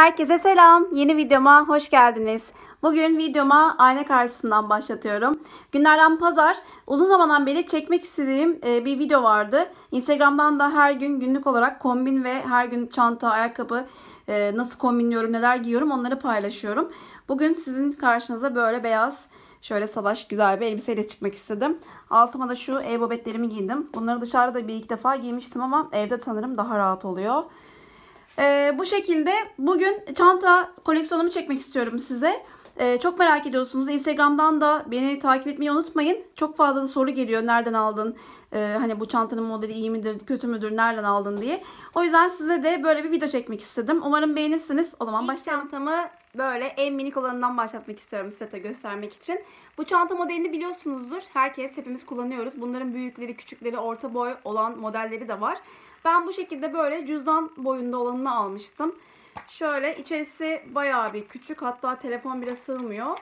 Herkese selam. Yeni videoma hoş geldiniz. Bugün videoma ayna karşısından başlatıyorum. Günlerden pazar. Uzun zamandan beri çekmek istediğim e, bir video vardı. Instagram'dan da her gün günlük olarak kombin ve her gün çanta, ayakkabı e, nasıl kombinliyorum, neler giyiyorum onları paylaşıyorum. Bugün sizin karşınıza böyle beyaz şöyle salaş güzel bir elbiseyle çıkmak istedim. Altıma da şu ev bobetlerimi giydim. Bunları dışarıda bir iki defa giymiştim ama evde sanırım daha rahat oluyor. Ee, bu şekilde bugün çanta koleksiyonumu çekmek istiyorum size. Ee, çok merak ediyorsunuz. Instagram'dan da beni takip etmeyi unutmayın. Çok fazla da soru geliyor. Nereden aldın? Ee, hani bu çantanın modeli iyi midir, kötü müdür, nereden aldın diye. O yüzden size de böyle bir video çekmek istedim. Umarım beğenirsiniz. O zaman başlayalım. çantamı böyle en minik olanından başlatmak istiyorum size de göstermek için. Bu çanta modelini biliyorsunuzdur. Herkes, hepimiz kullanıyoruz. Bunların büyükleri, küçükleri, orta boy olan modelleri de var. Ben bu şekilde böyle cüzdan boyunda olanını almıştım. Şöyle içerisi bayağı bir küçük hatta telefon bile sığmıyor.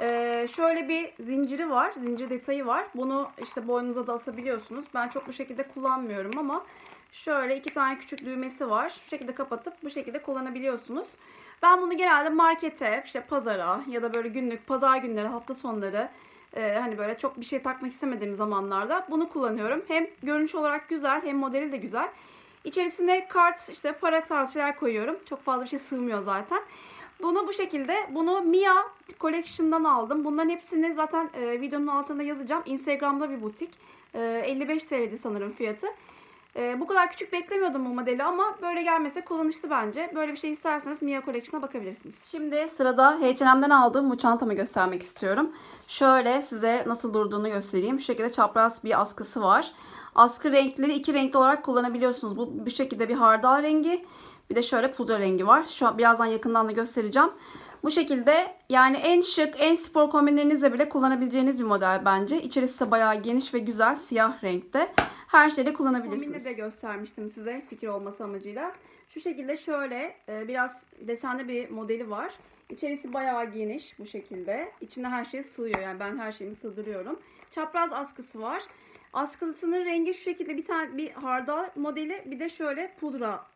Ee, şöyle bir zinciri var. Zincir detayı var. Bunu işte boynunuza da asabiliyorsunuz. Ben çok bu şekilde kullanmıyorum ama şöyle iki tane küçük düğmesi var. Şu şekilde kapatıp bu şekilde kullanabiliyorsunuz. Ben bunu genelde markete, işte pazara ya da böyle günlük pazar günleri, hafta sonları e, hani böyle çok bir şey takmak istemediğim zamanlarda bunu kullanıyorum. Hem görünüş olarak güzel hem modeli de güzel. İçerisine kart, işte para tarzı şeyler koyuyorum. Çok fazla bir şey sığmıyor zaten. Bunu bu şekilde, bunu Mia Collection'dan aldım. Bunların hepsini zaten e, videonun altında yazacağım. Instagram'da bir butik. E, 55 TL'di sanırım fiyatı. E, bu kadar küçük beklemiyordum bu modeli ama böyle gelmese kullanışlı bence. Böyle bir şey isterseniz Mia Collection'a bakabilirsiniz. Şimdi sırada H&M'den aldığım bu çantamı göstermek istiyorum. Şöyle size nasıl durduğunu göstereyim. Şu şekilde çapraz bir askısı var. Askı renkleri iki renkli olarak kullanabiliyorsunuz. Bu bir şekilde bir hardal rengi. Bir de şöyle pudra rengi var. Şu an birazdan yakından da göstereceğim. Bu şekilde yani en şık, en spor kombinlerinizle bile kullanabileceğiniz bir model bence. İçerisi de bayağı geniş ve güzel siyah renkte. Her şeyde kullanabilirsiniz. Kombinde de göstermiştim size fikir olması amacıyla. Şu şekilde şöyle e, biraz desenli bir modeli var. İçerisi bayağı geniş bu şekilde. İçinde her şey sığıyor. Yani ben her şeyimi sığdırıyorum. Çapraz askısı var. Askısının rengi şu şekilde bir tane bir hardal modeli bir de şöyle pudra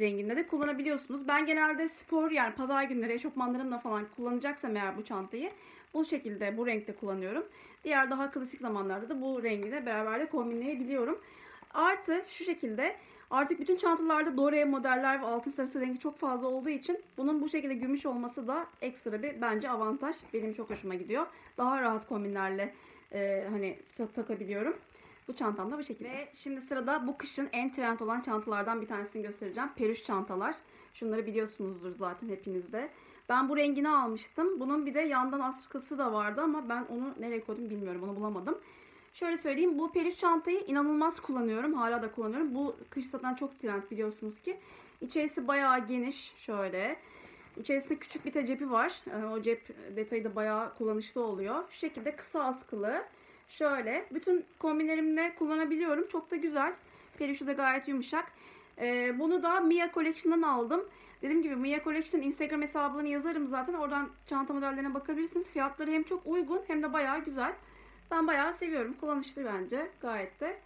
renginde de kullanabiliyorsunuz. Ben genelde spor yani pazar günleri eşofmanlarımla falan kullanacaksam eğer bu çantayı bu şekilde bu renkte kullanıyorum. Diğer daha klasik zamanlarda da bu rengi de beraber de kombinleyebiliyorum. Artı şu şekilde artık bütün çantalarda dore modeller ve altın sarısı rengi çok fazla olduğu için bunun bu şekilde gümüş olması da ekstra bir bence avantaj. Benim çok hoşuma gidiyor. Daha rahat kombinlerle e, hani takabiliyorum. Bu çantam da bu şekilde. Ve şimdi sırada bu kışın en trend olan çantalardan bir tanesini göstereceğim. Peruş çantalar. Şunları biliyorsunuzdur zaten hepinizde. Ben bu rengini almıştım. Bunun bir de yandan askısı da vardı ama ben onu nereye koydum bilmiyorum. Onu bulamadım. Şöyle söyleyeyim. Bu peruş çantayı inanılmaz kullanıyorum. Hala da kullanıyorum. Bu kış zaten çok trend biliyorsunuz ki. İçerisi bayağı geniş. Şöyle. İçerisinde küçük bir de cepi var. O cep detayı da bayağı kullanışlı oluyor. Şu şekilde kısa askılı. Şöyle bütün kombinlerimle kullanabiliyorum. Çok da güzel. Perişi de gayet yumuşak. Ee, bunu da Mia Collection'dan aldım. Dediğim gibi Mia Collection Instagram hesabını yazarım zaten. Oradan çanta modellerine bakabilirsiniz. Fiyatları hem çok uygun hem de bayağı güzel. Ben bayağı seviyorum. Kullanışlı bence gayet de.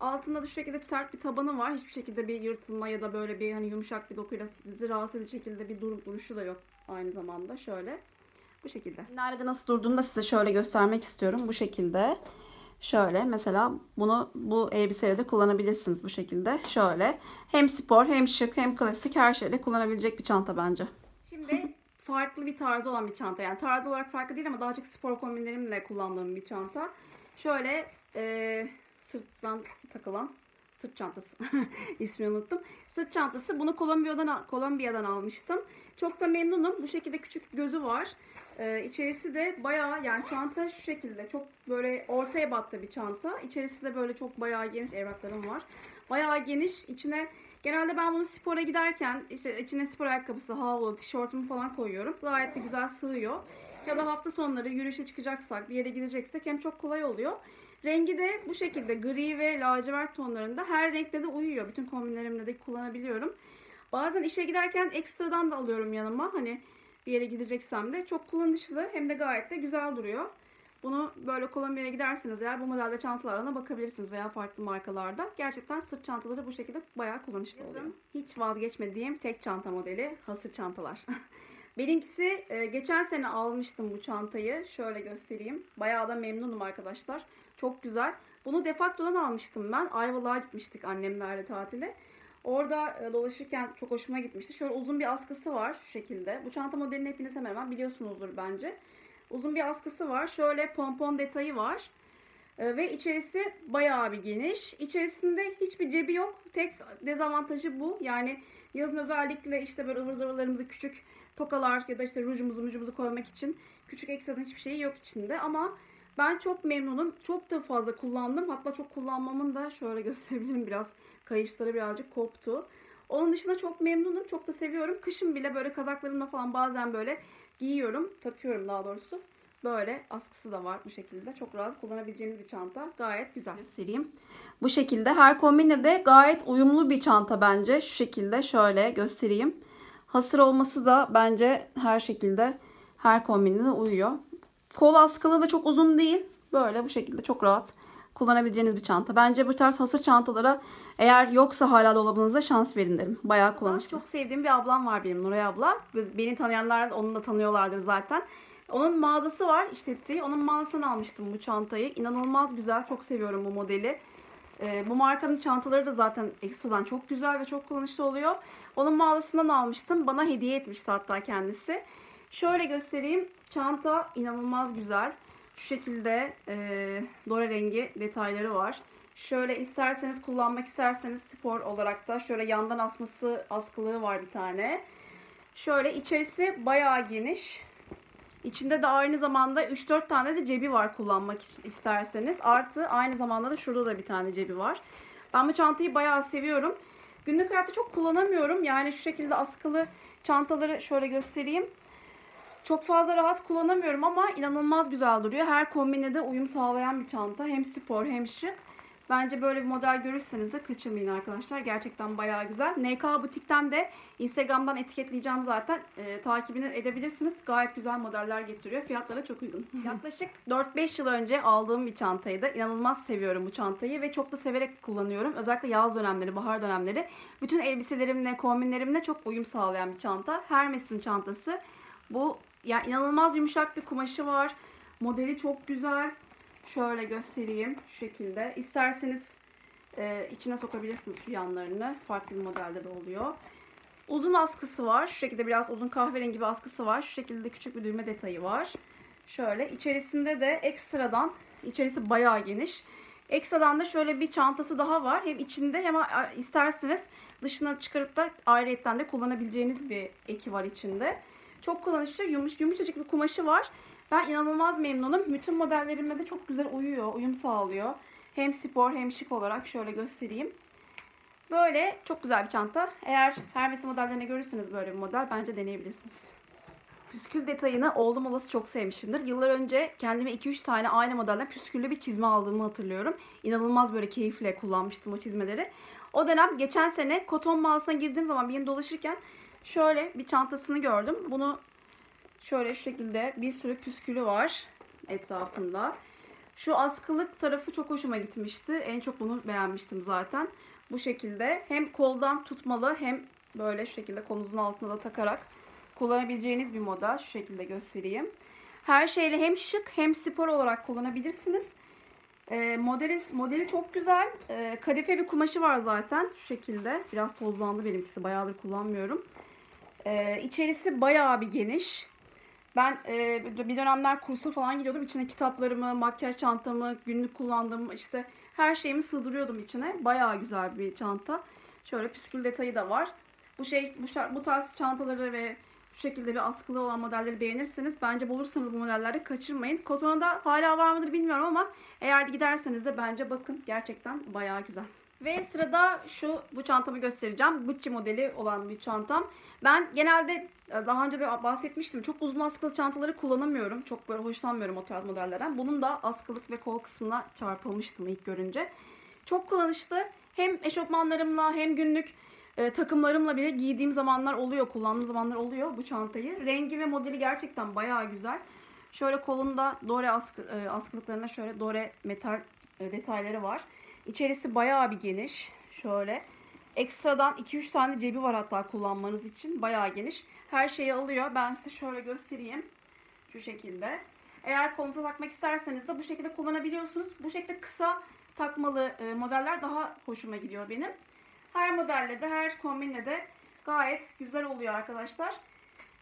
Altında da şu şekilde sert bir tabanı var. Hiçbir şekilde bir yırtılma ya da böyle bir hani yumuşak bir dokuyla sizi rahatsız edici şekilde bir durum duruşu da yok aynı zamanda. Şöyle. Bu şekilde. Nerede nasıl durduğunu da size şöyle göstermek istiyorum. Bu şekilde. Şöyle mesela bunu bu elbiseyle de kullanabilirsiniz bu şekilde. Şöyle. Hem spor hem şık hem klasik her şeyde kullanabilecek bir çanta bence. Şimdi farklı bir tarzı olan bir çanta. Yani tarz olarak farklı değil ama daha çok spor kombinlerimle kullandığım bir çanta. Şöyle e, sırttan takılan sırt çantası. İsmini unuttum. Sırt çantası. Bunu Kolombiya'dan Kolombiya'dan almıştım. Çok da memnunum. Bu şekilde küçük gözü var. Ee, içerisi de bayağı yani çanta şu şekilde çok böyle ortaya battı bir çanta. İçerisi de böyle çok bayağı geniş evraklarım var. Bayağı geniş. İçine genelde ben bunu spora giderken işte içine spor ayakkabısı, havlu, tişörtümü falan koyuyorum. Gayet de güzel sığıyor. Ya da hafta sonları yürüyüşe çıkacaksak, bir yere gideceksek hem çok kolay oluyor. Rengi de bu şekilde gri ve lacivert tonlarında. Her renkte de uyuyor. Bütün kombinlerimde de kullanabiliyorum. Bazen işe giderken ekstradan da alıyorum yanıma. Hani bir yere gideceksem de çok kullanışlı hem de gayet de güzel duruyor. Bunu böyle Kolombiya'ya giderseniz eğer bu modelde çantalarına bakabilirsiniz veya farklı markalarda. Gerçekten sırt çantaları bu şekilde bayağı kullanışlı oluyor. Hiç vazgeçmediğim tek çanta modeli hasır çantalar. Benimkisi e, geçen sene almıştım bu çantayı. Şöyle göstereyim. Bayağı da memnunum arkadaşlar. Çok güzel. Bunu Defacto'dan almıştım ben. Ayvalık'a gitmiştik annemlerle tatile. Orada e, dolaşırken çok hoşuma gitmişti. Şöyle uzun bir askısı var şu şekilde. Bu çanta modelini hepiniz hemen hemen biliyorsunuzdur bence. Uzun bir askısı var. Şöyle pompon detayı var. E, Ve içerisi bayağı bir geniş. İçerisinde hiçbir cebi yok. Tek dezavantajı bu. Yani yazın özellikle işte böyle ıvır zıvırlarımızı küçük tokalar ya da işte rujumuzu mucumuzu koymak için küçük ekstradan hiçbir şey yok içinde. Ama ben çok memnunum. Çok da fazla kullandım. Hatta çok kullanmamın da şöyle gösterebilirim biraz. Kayışları birazcık koptu. Onun dışında çok memnunum. Çok da seviyorum. Kışın bile böyle kazaklarımla falan bazen böyle giyiyorum. Takıyorum daha doğrusu. Böyle askısı da var bu şekilde. Çok rahat kullanabileceğiniz bir çanta. Gayet güzel. Göstereyim. Bu şekilde her kombinle de gayet uyumlu bir çanta bence. Şu şekilde şöyle göstereyim. Hasır olması da bence her şekilde her kombinle de uyuyor. Kol askılı da çok uzun değil. Böyle bu şekilde çok rahat kullanabileceğiniz bir çanta. Bence bu tarz hasır çantalara eğer yoksa hala dolabınızda şans verin derim. Bayağı kullanışlı. Çok sevdiğim bir ablam var benim Nuray abla. Beni tanıyanlar onu da tanıyorlardır zaten. Onun mağazası var işlettiği. Onun mağazasından almıştım bu çantayı. İnanılmaz güzel. Çok seviyorum bu modeli. Ee, bu markanın çantaları da zaten ekstradan çok güzel ve çok kullanışlı oluyor. Onun mağazasından almıştım. Bana hediye etmişti hatta kendisi. Şöyle göstereyim. Çanta inanılmaz güzel. Şu şekilde e, dora rengi detayları var. Şöyle isterseniz kullanmak isterseniz spor olarak da şöyle yandan asması askılığı var bir tane. Şöyle içerisi bayağı geniş. İçinde de aynı zamanda 3-4 tane de cebi var kullanmak isterseniz. Artı aynı zamanda da şurada da bir tane cebi var. Ben bu çantayı bayağı seviyorum. Günlük hayatta çok kullanamıyorum. Yani şu şekilde askılı çantaları şöyle göstereyim. Çok fazla rahat kullanamıyorum ama inanılmaz güzel duruyor. Her kombine de uyum sağlayan bir çanta. Hem spor hem şık. Bence böyle bir model görürseniz de kaçırmayın arkadaşlar. Gerçekten bayağı güzel. NK Butik'ten de Instagram'dan etiketleyeceğim zaten. Ee, takibini edebilirsiniz. Gayet güzel modeller getiriyor. Fiyatları çok uygun. Yaklaşık 4-5 yıl önce aldığım bir çantaydı. İnanılmaz seviyorum bu çantayı ve çok da severek kullanıyorum. Özellikle yaz dönemleri, bahar dönemleri. Bütün elbiselerimle, kombinlerimle çok uyum sağlayan bir çanta. Hermes'in çantası. Bu ya inanılmaz yumuşak bir kumaşı var. Modeli çok güzel. Şöyle göstereyim şu şekilde. İsterseniz e, içine sokabilirsiniz şu yanlarını. Farklı bir modelde de oluyor. Uzun askısı var. Şu şekilde biraz uzun kahverengi bir askısı var. Şu şekilde küçük bir düğme detayı var. Şöyle içerisinde de ekstradan içerisi bayağı geniş. Ekstradan da şöyle bir çantası daha var. Hem içinde hem isterseniz dışına çıkarıp da ayrıyetten de kullanabileceğiniz bir eki var içinde. Çok kullanışlı, yumuş, yumuşacık bir kumaşı var. Ben inanılmaz memnunum. Bütün modellerimle de çok güzel uyuyor, uyum sağlıyor. Hem spor hem şık olarak şöyle göstereyim. Böyle çok güzel bir çanta. Eğer Hermes modellerini görürseniz böyle bir model bence deneyebilirsiniz. Püskül detayını oldum olası çok sevmişimdir. Yıllar önce kendime 2-3 tane aynı modelden püsküllü bir çizme aldığımı hatırlıyorum. İnanılmaz böyle keyifle kullanmıştım o çizmeleri. O dönem geçen sene koton mağazasına girdiğim zaman bir dolaşırken şöyle bir çantasını gördüm. Bunu şöyle şu şekilde bir sürü püskülü var etrafında. Şu askılık tarafı çok hoşuma gitmişti. En çok bunu beğenmiştim zaten. Bu şekilde hem koldan tutmalı hem böyle şu şekilde kolunuzun altına da takarak kullanabileceğiniz bir model. Şu şekilde göstereyim. Her şeyle hem şık hem spor olarak kullanabilirsiniz. E, modeli, modeli çok güzel. E, kadife bir kumaşı var zaten. Şu şekilde. Biraz tozlandı benimkisi. Bayağıdır kullanmıyorum. E, içerisi bayağı bir geniş. Ben e, bir dönemler kursa falan gidiyordum. İçine kitaplarımı, makyaj çantamı, günlük kullandığım işte her şeyimi sığdırıyordum içine. Bayağı güzel bir çanta. Şöyle püskül detayı da var. Bu şey bu, bu tarz çantaları ve şu şekilde bir askılı olan modelleri beğenirseniz bence bulursanız bu modelleri kaçırmayın. Kotona'da hala var mıdır bilmiyorum ama eğer giderseniz de bence bakın gerçekten bayağı güzel. Ve sırada şu bu çantamı göstereceğim. Gucci modeli olan bir çantam. Ben genelde e, daha önce de bahsetmiştim. Çok uzun askılı çantaları kullanamıyorum. Çok böyle hoşlanmıyorum o tarz modellerden. Bunun da askılık ve kol kısmına çarpılmıştım ilk görünce. Çok kullanışlı. Hem eşofmanlarımla hem günlük e, takımlarımla bile giydiğim zamanlar oluyor. Kullandığım zamanlar oluyor bu çantayı. Rengi ve modeli gerçekten bayağı güzel. Şöyle kolunda dore askı, e, askılıklarında şöyle dore metal e, detayları var. İçerisi bayağı bir geniş. Şöyle. Ekstradan 2-3 tane cebi var hatta kullanmanız için. Bayağı geniş. Her şeyi alıyor. Ben size şöyle göstereyim. Şu şekilde. Eğer kolunuza takmak isterseniz de bu şekilde kullanabiliyorsunuz. Bu şekilde kısa takmalı e, modeller daha hoşuma gidiyor benim. Her modelle de her kombinle de gayet güzel oluyor arkadaşlar.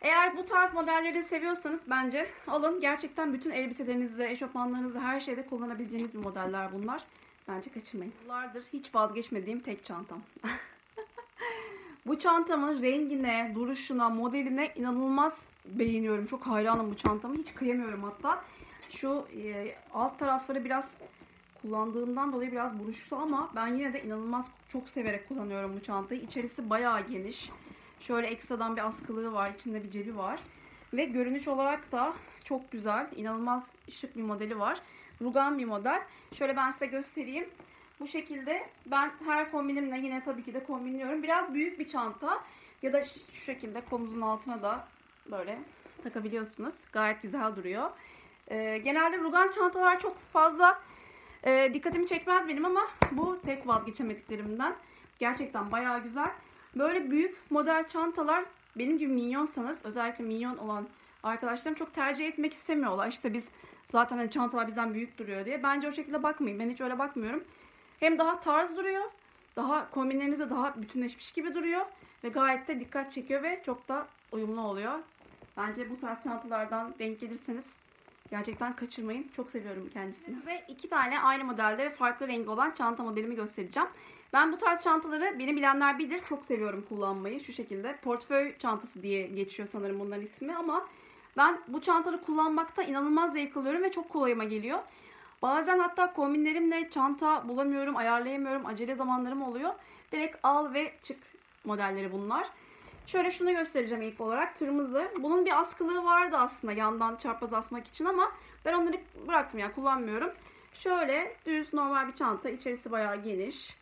Eğer bu tarz modelleri seviyorsanız bence alın. Gerçekten bütün elbiselerinizde, eşofmanlarınızda her şeyde kullanabileceğiniz modeller bunlar. Bence kaçırmayın. Yıllardır hiç vazgeçmediğim tek çantam. bu çantamın rengine, duruşuna, modeline inanılmaz beğeniyorum. Çok hayranım bu çantamı. Hiç kıyamıyorum hatta. Şu e, alt tarafları biraz kullandığımdan dolayı biraz buruştu ama ben yine de inanılmaz çok severek kullanıyorum bu çantayı. İçerisi bayağı geniş. Şöyle ekstradan bir askılığı var. içinde bir cebi var. Ve görünüş olarak da çok güzel. inanılmaz şık bir modeli var. Rugan bir model. Şöyle ben size göstereyim. Bu şekilde ben her kombinimle yine tabii ki de kombinliyorum. Biraz büyük bir çanta ya da şu şekilde kolunuzun altına da böyle takabiliyorsunuz. Gayet güzel duruyor. Ee, genelde rugan çantalar çok fazla e, dikkatimi çekmez benim ama bu tek vazgeçemediklerimden. Gerçekten bayağı güzel. Böyle büyük model çantalar benim gibi minyonsanız özellikle minyon olan arkadaşlarım çok tercih etmek istemiyorlar. İşte biz zaten hani çantalar bizden büyük duruyor diye. Bence o şekilde bakmayın. Ben hiç öyle bakmıyorum. Hem daha tarz duruyor. Daha kombinlerinizde daha bütünleşmiş gibi duruyor. Ve gayet de dikkat çekiyor ve çok da uyumlu oluyor. Bence bu tarz çantalardan denk gelirseniz gerçekten kaçırmayın. Çok seviyorum kendisini. Size iki tane aynı modelde ve farklı rengi olan çanta modelimi göstereceğim. Ben bu tarz çantaları beni bilenler bilir. Çok seviyorum kullanmayı. Şu şekilde. Portföy çantası diye geçiyor sanırım bunların ismi ama ben bu çantaları kullanmakta inanılmaz zevk alıyorum ve çok kolayıma geliyor. Bazen hatta kombinlerimle çanta bulamıyorum, ayarlayamıyorum. Acele zamanlarım oluyor. Direkt al ve çık modelleri bunlar. Şöyle şunu göstereceğim ilk olarak. Kırmızı. Bunun bir askılığı vardı aslında yandan çarpaz asmak için ama ben onları bıraktım yani kullanmıyorum. Şöyle düz normal bir çanta. İçerisi bayağı geniş.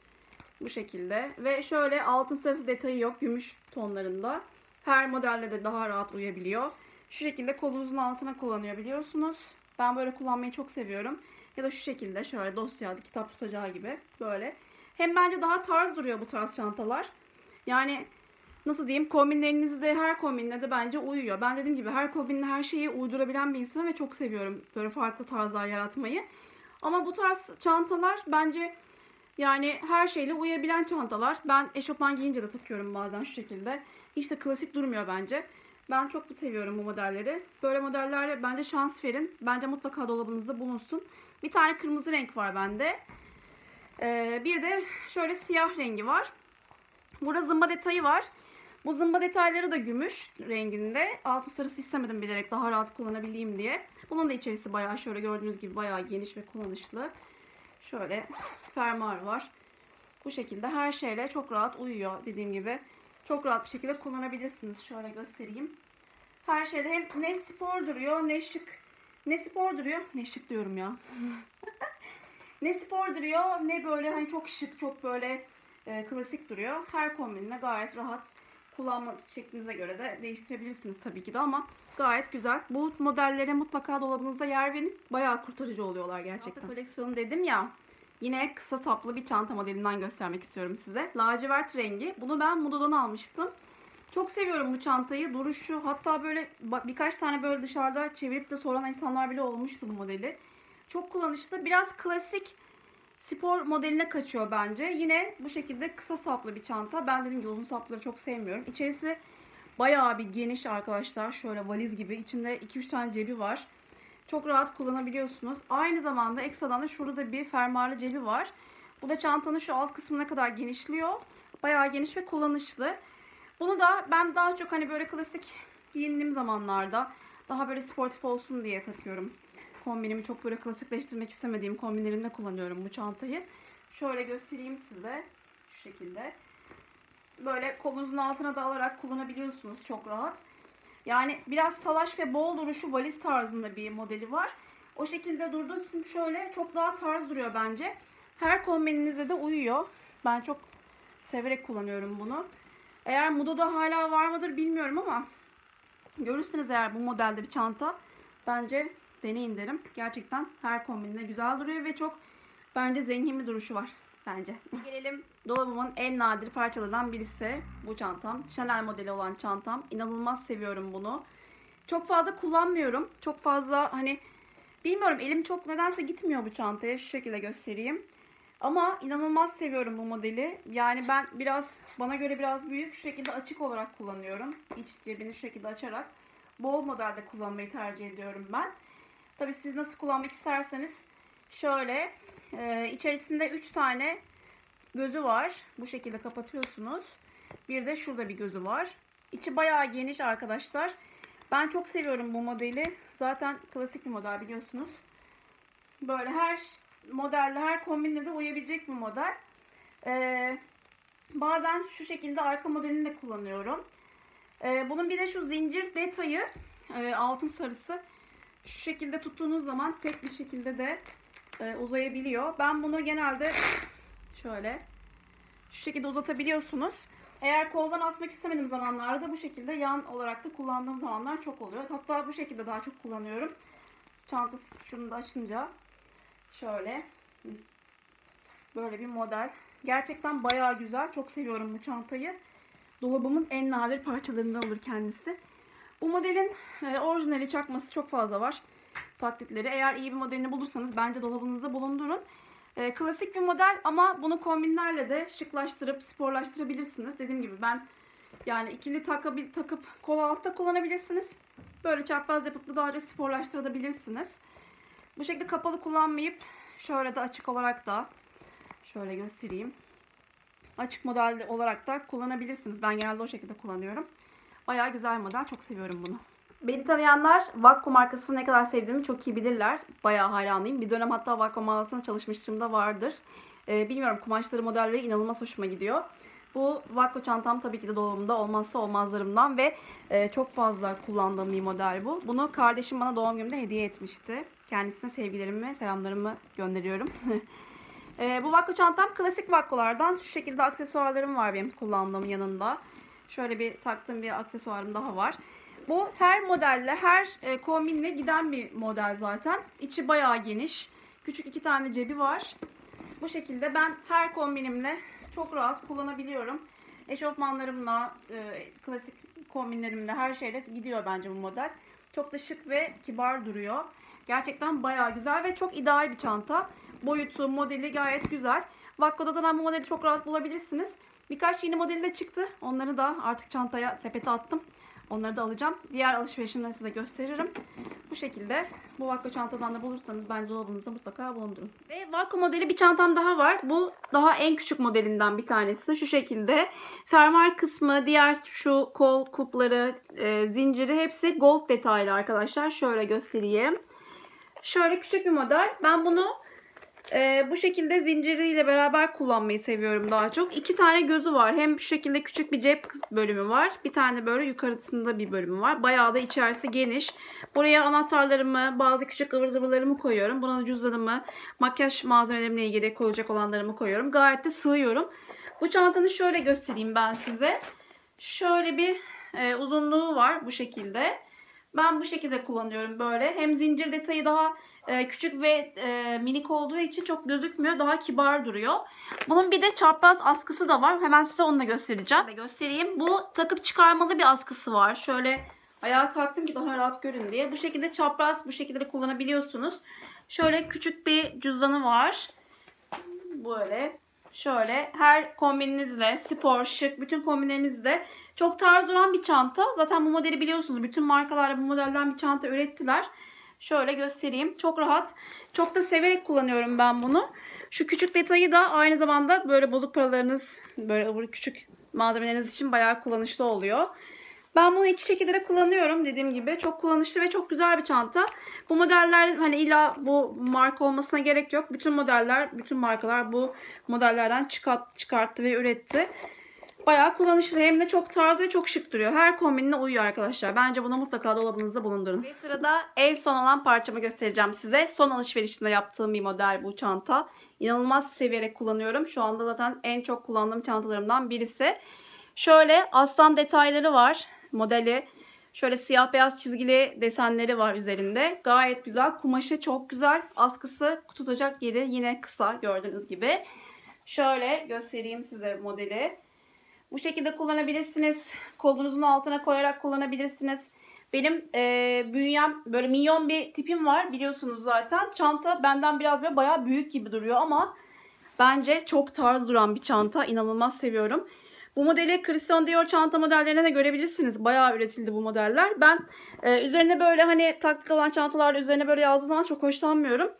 Bu şekilde. Ve şöyle altın sarısı detayı yok. Gümüş tonlarında. Her modelde de daha rahat uyabiliyor. Şu şekilde kolunuzun altına kullanıyor biliyorsunuz. Ben böyle kullanmayı çok seviyorum. Ya da şu şekilde şöyle dosya, kitap tutacağı gibi böyle. Hem bence daha tarz duruyor bu tarz çantalar. Yani nasıl diyeyim kombinlerinizde her kombinle de bence uyuyor. Ben dediğim gibi her kombinle her şeyi uydurabilen bir insanım ve çok seviyorum böyle farklı tarzlar yaratmayı. Ama bu tarz çantalar bence yani her şeyle uyabilen çantalar. Ben eşofman giyince de takıyorum bazen şu şekilde. De klasik durmuyor bence. Ben çok seviyorum bu modelleri. Böyle modellere bence şans verin. Bence mutlaka dolabınızda bulunsun. Bir tane kırmızı renk var bende. Ee, bir de şöyle siyah rengi var. Burada zımba detayı var. Bu zımba detayları da gümüş renginde. Altı sarısı istemedim bilerek daha rahat kullanabileyim diye. Bunun da içerisi bayağı şöyle gördüğünüz gibi bayağı geniş ve kullanışlı. Şöyle fermuar var. Bu şekilde her şeyle çok rahat uyuyor dediğim gibi. Çok rahat bir şekilde kullanabilirsiniz. Şöyle göstereyim. Her şeyde hem ne spor duruyor ne şık. Ne spor duruyor ne şık diyorum ya. ne spor duruyor ne böyle hani çok şık çok böyle e, klasik duruyor. Her kombinle gayet rahat kullanma şeklinize göre de değiştirebilirsiniz tabii ki de ama gayet güzel. Bu modellere mutlaka dolabınızda yer verin. Bayağı kurtarıcı oluyorlar gerçekten. Çanta koleksiyonu dedim ya. Yine kısa saplı bir çanta modelinden göstermek istiyorum size. Lacivert rengi. Bunu ben Mudo'dan almıştım. Çok seviyorum bu çantayı. Duruşu hatta böyle birkaç tane böyle dışarıda çevirip de soran insanlar bile olmuştu bu modeli. Çok kullanışlı. Biraz klasik spor modeline kaçıyor bence. Yine bu şekilde kısa saplı bir çanta. Ben dediğim gibi uzun sapları çok sevmiyorum. İçerisi bayağı bir geniş arkadaşlar. Şöyle valiz gibi. İçinde 2-3 tane cebi var. Çok rahat kullanabiliyorsunuz. Aynı zamanda ekstradan da şurada da bir fermuarlı cebi var. Bu da çantanın şu alt kısmına kadar genişliyor. Bayağı geniş ve kullanışlı. Bunu da ben daha çok hani böyle klasik giyindiğim zamanlarda daha böyle sportif olsun diye takıyorum. Kombinimi çok böyle klasikleştirmek istemediğim kombinlerimde kullanıyorum bu çantayı. Şöyle göstereyim size. Şu şekilde. Böyle kolunuzun altına da alarak kullanabiliyorsunuz çok rahat. Yani biraz salaş ve bol duruşu valiz tarzında bir modeli var. O şekilde durduğu için şöyle çok daha tarz duruyor bence. Her kombininize de uyuyor. Ben çok severek kullanıyorum bunu. Eğer Mudo'da hala var mıdır bilmiyorum ama görürseniz eğer bu modelde bir çanta Bence deneyin derim. Gerçekten her kombininde güzel duruyor ve çok bence zengin bir duruşu var. Bence. Gelelim dolabımın en nadir parçalarından birisi bu çantam. Chanel modeli olan çantam. İnanılmaz seviyorum bunu. Çok fazla kullanmıyorum. Çok fazla hani bilmiyorum elim çok nedense gitmiyor bu çantaya. Şu şekilde göstereyim. Ama inanılmaz seviyorum bu modeli. Yani ben biraz bana göre biraz büyük şu şekilde açık olarak kullanıyorum. İç cebini şu şekilde açarak bol modelde kullanmayı tercih ediyorum ben. Tabi siz nasıl kullanmak isterseniz şöyle e, içerisinde 3 tane gözü var. Bu şekilde kapatıyorsunuz. Bir de şurada bir gözü var. İçi bayağı geniş arkadaşlar. Ben çok seviyorum bu modeli. Zaten klasik bir model biliyorsunuz. Böyle her modelde, her kombinle de uyabilecek bir model. Ee, bazen şu şekilde arka modelini de kullanıyorum. Ee, bunun bir de şu zincir detayı, e, altın sarısı şu şekilde tuttuğunuz zaman tek bir şekilde de e, uzayabiliyor. Ben bunu genelde şöyle şu şekilde uzatabiliyorsunuz. Eğer koldan asmak istemediğim zamanlarda bu şekilde yan olarak da kullandığım zamanlar çok oluyor. Hatta bu şekilde daha çok kullanıyorum. Çantası şunu da açınca şöyle böyle bir model. Gerçekten bayağı güzel. Çok seviyorum bu çantayı. Dolabımın en nadir parçalarından olur kendisi. Bu modelin e, orijinali çakması çok fazla var. Taklitleri. Eğer iyi bir modelini bulursanız bence dolabınızda bulundurun. E, klasik bir model ama bunu kombinlerle de şıklaştırıp sporlaştırabilirsiniz. Dediğim gibi ben yani ikili takabil, takıp kol altta kullanabilirsiniz. Böyle çarpaz yapıp da daha önce sporlaştırabilirsiniz. Bu şekilde kapalı kullanmayıp şöyle de açık olarak da şöyle göstereyim. Açık model olarak da kullanabilirsiniz. Ben genelde o şekilde kullanıyorum. Bayağı güzel model. Çok seviyorum bunu. Beni tanıyanlar Vakko markasını ne kadar sevdiğimi çok iyi bilirler. Bayağı hayranıyım. Bir dönem hatta Vakko mağazasına çalışmıştım da vardır. Ee, bilmiyorum kumaşları modelleri inanılmaz hoşuma gidiyor. Bu Vakko çantam tabii ki de dolabımda olmazsa olmazlarımdan ve e, çok fazla kullandığım bir model bu. Bunu kardeşim bana doğum günümde hediye etmişti. Kendisine sevgilerimi, selamlarımı gönderiyorum. e, bu Vakko çantam klasik Vakko'lardan. Şu şekilde aksesuarlarım var benim kullandığım yanında. Şöyle bir taktığım bir aksesuarım daha var. Bu her modelle, her e, kombinle giden bir model zaten. İçi bayağı geniş. Küçük iki tane cebi var. Bu şekilde ben her kombinimle çok rahat kullanabiliyorum. Eşofmanlarımla, e, klasik kombinlerimle her şeyle gidiyor bence bu model. Çok da şık ve kibar duruyor. Gerçekten bayağı güzel ve çok ideal bir çanta. Boyutu, modeli gayet güzel. Vakko'da zaten bu modeli çok rahat bulabilirsiniz. Birkaç yeni modeli de çıktı. Onları da artık çantaya, sepete attım. Onları da alacağım. Diğer alışverişimden size gösteririm. Bu şekilde bu Vakko çantadan da bulursanız bence dolabınızda mutlaka bulundurun. Ve Vakko modeli bir çantam daha var. Bu daha en küçük modelinden bir tanesi. Şu şekilde. Fermuar kısmı, diğer şu kol kupları, e, zinciri hepsi gold detaylı arkadaşlar. Şöyle göstereyim. Şöyle küçük bir model. Ben bunu ee, bu şekilde zinciriyle beraber kullanmayı seviyorum daha çok. İki tane gözü var. Hem şu şekilde küçük bir cep bölümü var. Bir tane böyle yukarısında bir bölümü var. Bayağı da içerisi geniş. Buraya anahtarlarımı, bazı küçük ıvır zıvırlarımı koyuyorum. Buna da cüzdanımı, makyaj malzemelerimle ilgili koyacak olanlarımı koyuyorum. Gayet de sığıyorum. Bu çantanı şöyle göstereyim ben size. Şöyle bir e, uzunluğu var bu şekilde. Ben bu şekilde kullanıyorum böyle. Hem zincir detayı daha e, küçük ve e, minik olduğu için çok gözükmüyor. Daha kibar duruyor. Bunun bir de çapraz askısı da var. Hemen size onu da göstereceğim. göstereyim. Bu takıp çıkarmalı bir askısı var. Şöyle ayağa kalktım ki daha rahat görün diye. Bu şekilde çapraz bu şekilde de kullanabiliyorsunuz. Şöyle küçük bir cüzdanı var. Böyle. Şöyle her kombininizle spor, şık bütün kombinlerinizle çok tarz duran bir çanta. Zaten bu modeli biliyorsunuz. Bütün markalar bu modelden bir çanta ürettiler. Şöyle göstereyim. Çok rahat. Çok da severek kullanıyorum ben bunu. Şu küçük detayı da aynı zamanda böyle bozuk paralarınız, böyle küçük malzemeleriniz için bayağı kullanışlı oluyor. Ben bunu iki şekilde de kullanıyorum dediğim gibi. Çok kullanışlı ve çok güzel bir çanta. Bu modeller hani illa bu marka olmasına gerek yok. Bütün modeller, bütün markalar bu modellerden çıkart, çıkarttı ve üretti. Bayağı kullanışlı hem de çok tarz ve çok şık duruyor. Her kombinine uyuyor arkadaşlar. Bence bunu mutlaka dolabınızda bulundurun. Ve sırada en son olan parçamı göstereceğim size. Son alışverişinde yaptığım bir model bu çanta. İnanılmaz severek kullanıyorum. Şu anda zaten en çok kullandığım çantalarımdan birisi. Şöyle aslan detayları var modeli. Şöyle siyah beyaz çizgili desenleri var üzerinde. Gayet güzel. Kumaşı çok güzel. Askısı tutacak yeri yine kısa gördüğünüz gibi. Şöyle göstereyim size modeli. Bu şekilde kullanabilirsiniz. Kolunuzun altına koyarak kullanabilirsiniz. Benim e, bünyem böyle minyon bir tipim var biliyorsunuz zaten. Çanta benden biraz böyle bayağı büyük gibi duruyor ama bence çok tarz duran bir çanta. İnanılmaz seviyorum. Bu modeli Christian Dior çanta modellerine de görebilirsiniz. Bayağı üretildi bu modeller. Ben e, üzerine böyle hani taktik olan çantalarda üzerine böyle yazdığı zaman çok hoşlanmıyorum.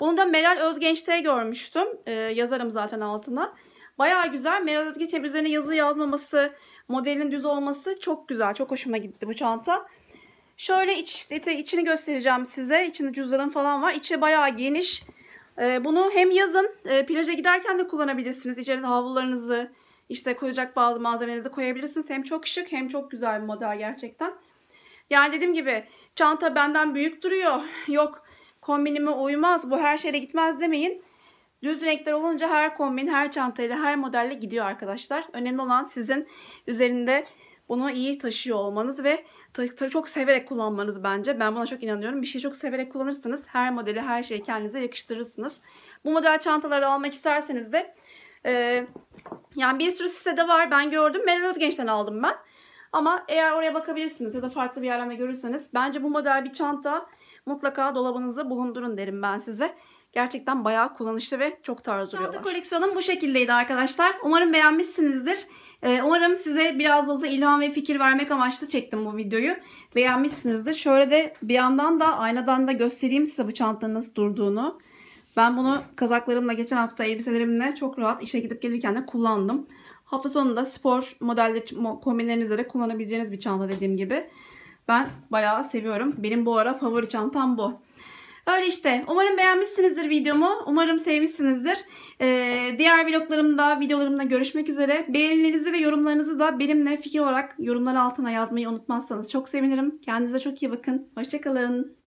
Bunu da Meral Özgenç'te görmüştüm. E, yazarım zaten altına. Bayağı güzel. Meral Özgenç hem üzerine yazı yazmaması, modelin düz olması çok güzel. Çok hoşuma gitti bu çanta. Şöyle iç, içini göstereceğim size. İçinde cüzdanım falan var. İçi bayağı geniş. E, bunu hem yazın e, plaja giderken de kullanabilirsiniz. İçeride havlularınızı, işte koyacak bazı malzemelerinizi koyabilirsiniz. Hem çok şık hem çok güzel bir model gerçekten. Yani dediğim gibi çanta benden büyük duruyor. Yok kombinime uymaz bu her şeyle gitmez demeyin. Düz renkler olunca her kombin, her çantayla, her modelle gidiyor arkadaşlar. Önemli olan sizin üzerinde bunu iyi taşıyor olmanız ve çok severek kullanmanız bence. Ben buna çok inanıyorum. Bir şeyi çok severek kullanırsanız her modeli, her şeyi kendinize yakıştırırsınız. Bu model çantaları almak isterseniz de e, yani bir sürü sitede var. Ben gördüm. Meral Özgenç'ten aldım ben. Ama eğer oraya bakabilirsiniz ya da farklı bir yerden de görürseniz bence bu model bir çanta mutlaka dolabınızda bulundurun derim ben size. Gerçekten bayağı kullanışlı ve çok tarz duruyorlar. Çanta koleksiyonum bu şekildeydi arkadaşlar. Umarım beğenmişsinizdir. Ee, umarım size biraz da olsa ilham ve fikir vermek amaçlı çektim bu videoyu. Beğenmişsinizdir. Şöyle de bir yandan da aynadan da göstereyim size bu çantanın nasıl durduğunu. Ben bunu kazaklarımla geçen hafta elbiselerimle çok rahat işe gidip gelirken de kullandım. Hafta sonunda spor modelleri kombinlerinizle de kullanabileceğiniz bir çanta dediğim gibi. Ben bayağı seviyorum. Benim bu ara favori çantam bu. Öyle işte. Umarım beğenmişsinizdir videomu. Umarım sevmişsinizdir. Ee, diğer vloglarımda, videolarımda görüşmek üzere. Beğenilerinizi ve yorumlarınızı da benimle fikir olarak yorumlar altına yazmayı unutmazsanız çok sevinirim. Kendinize çok iyi bakın. Hoşçakalın.